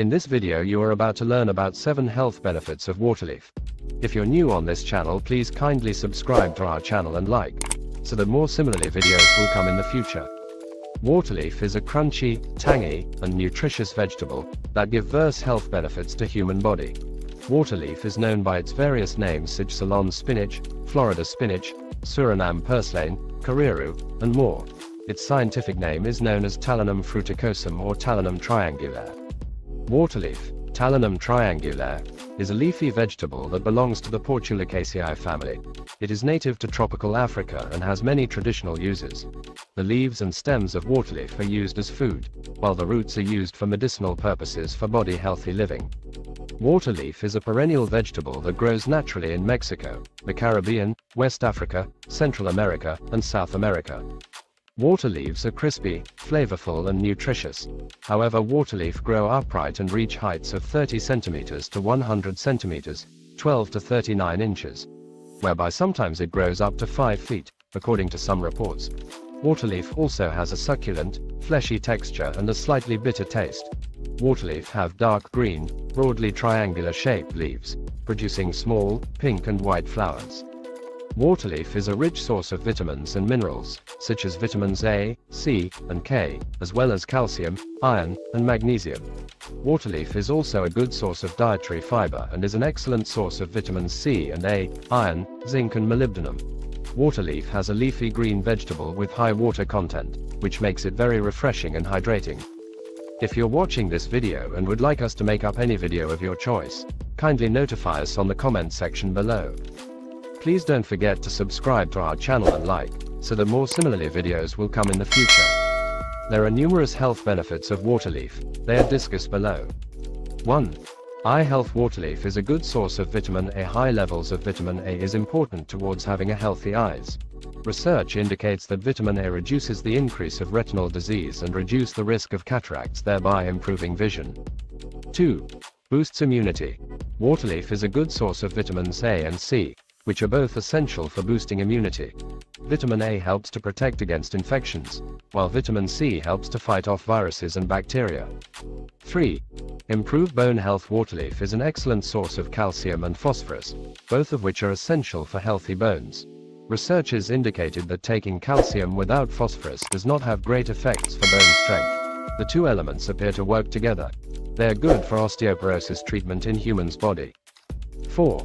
In this video you are about to learn about 7 health benefits of waterleaf. If you're new on this channel please kindly subscribe to our channel and like, so that more similarly videos will come in the future. Waterleaf is a crunchy, tangy, and nutritious vegetable that give various health benefits to human body. Waterleaf is known by its various names such Ceylon spinach, Florida spinach, Suriname purslane, Cariru, and more. Its scientific name is known as Talinum fruticosum or Talinum triangulare. Waterleaf, Talinum triangulare, is a leafy vegetable that belongs to the Portulacaceae family. It is native to tropical Africa and has many traditional uses. The leaves and stems of waterleaf are used as food, while the roots are used for medicinal purposes for body healthy living. Waterleaf is a perennial vegetable that grows naturally in Mexico, the Caribbean, West Africa, Central America, and South America. Water leaves are crispy, flavorful and nutritious. However waterleaf grow upright and reach heights of 30 centimeters to 100 centimeters, 12 to 39 inches. Whereby sometimes it grows up to 5 feet, according to some reports. Waterleaf also has a succulent, fleshy texture and a slightly bitter taste. Waterleaf have dark green, broadly triangular shaped leaves, producing small, pink and white flowers. Waterleaf is a rich source of vitamins and minerals, such as vitamins A, C, and K, as well as calcium, iron, and magnesium. Waterleaf is also a good source of dietary fiber and is an excellent source of vitamins C and A, iron, zinc and molybdenum. Waterleaf has a leafy green vegetable with high water content, which makes it very refreshing and hydrating. If you're watching this video and would like us to make up any video of your choice, kindly notify us on the comment section below. Please don't forget to subscribe to our channel and like, so that more similarly videos will come in the future. There are numerous health benefits of waterleaf, they are discussed below. 1. Eye health waterleaf is a good source of vitamin A. High levels of vitamin A is important towards having a healthy eyes. Research indicates that vitamin A reduces the increase of retinal disease and reduce the risk of cataracts thereby improving vision. 2. Boosts immunity. Waterleaf is a good source of vitamins A and C, which are both essential for boosting immunity. Vitamin A helps to protect against infections, while vitamin C helps to fight off viruses and bacteria. 3. Improve bone health Waterleaf is an excellent source of calcium and phosphorus, both of which are essential for healthy bones. Researchers indicated that taking calcium without phosphorus does not have great effects for bone strength. The two elements appear to work together. They are good for osteoporosis treatment in humans' body. 4.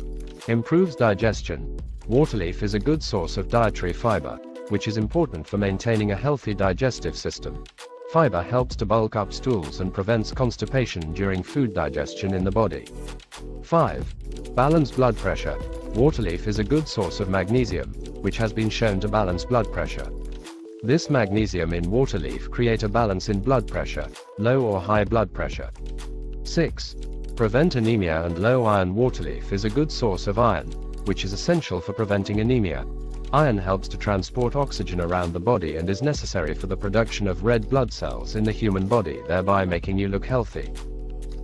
Improves digestion. Waterleaf is a good source of dietary fiber, which is important for maintaining a healthy digestive system. Fiber helps to bulk up stools and prevents constipation during food digestion in the body. 5. Balance blood pressure. Waterleaf is a good source of magnesium, which has been shown to balance blood pressure. This magnesium in waterleaf create a balance in blood pressure, low or high blood pressure. 6. Prevent anemia and low iron waterleaf is a good source of iron, which is essential for preventing anemia. Iron helps to transport oxygen around the body and is necessary for the production of red blood cells in the human body thereby making you look healthy.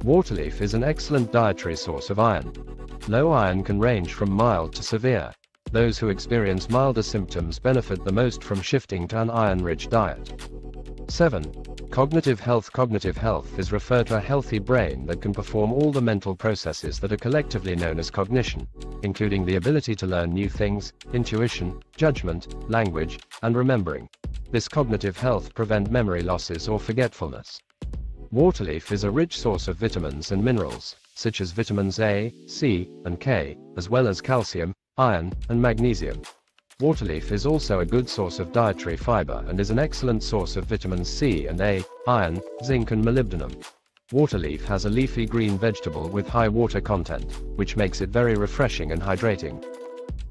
Waterleaf is an excellent dietary source of iron. Low iron can range from mild to severe. Those who experience milder symptoms benefit the most from shifting to an iron-rich diet. 7. Cognitive health Cognitive health is referred to a healthy brain that can perform all the mental processes that are collectively known as cognition, including the ability to learn new things, intuition, judgment, language, and remembering. This cognitive health prevent memory losses or forgetfulness. Waterleaf is a rich source of vitamins and minerals, such as vitamins A, C, and K, as well as calcium, iron, and magnesium. Waterleaf is also a good source of dietary fiber and is an excellent source of vitamins C and A, iron, zinc and molybdenum. Waterleaf has a leafy green vegetable with high water content, which makes it very refreshing and hydrating.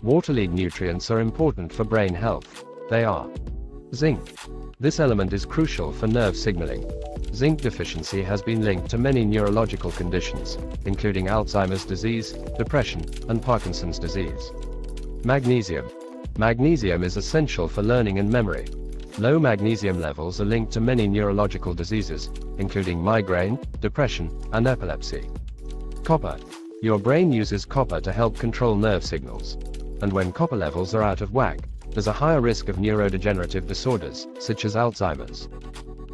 Waterleaf nutrients are important for brain health. They are zinc. This element is crucial for nerve signaling. Zinc deficiency has been linked to many neurological conditions, including Alzheimer's disease, depression, and Parkinson's disease. Magnesium. Magnesium is essential for learning and memory. Low magnesium levels are linked to many neurological diseases, including migraine, depression, and epilepsy. Copper. Your brain uses copper to help control nerve signals. And when copper levels are out of whack, there's a higher risk of neurodegenerative disorders, such as Alzheimer's.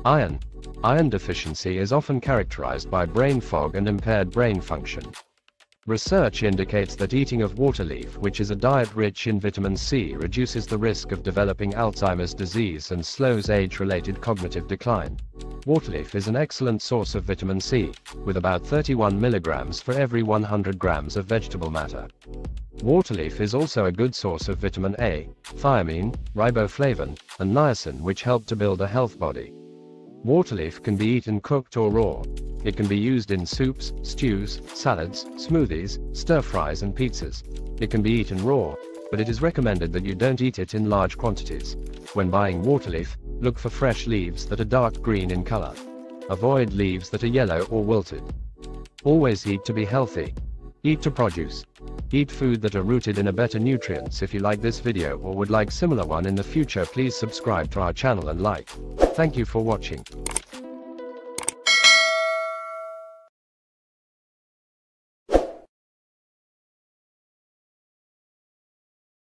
Iron. Iron deficiency is often characterized by brain fog and impaired brain function. Research indicates that eating of waterleaf, which is a diet rich in vitamin C, reduces the risk of developing Alzheimer's disease and slows age-related cognitive decline. Waterleaf is an excellent source of vitamin C, with about 31 milligrams for every 100 grams of vegetable matter. Waterleaf is also a good source of vitamin A, thiamine, riboflavin, and niacin which help to build a health body. Waterleaf can be eaten cooked or raw. It can be used in soups, stews, salads, smoothies, stir-fries and pizzas. It can be eaten raw, but it is recommended that you don't eat it in large quantities. When buying waterleaf, look for fresh leaves that are dark green in color. Avoid leaves that are yellow or wilted. Always eat to be healthy. Eat to produce. Eat food that are rooted in a better nutrients. If you like this video or would like similar one in the future please subscribe to our channel and like. Thank you for watching.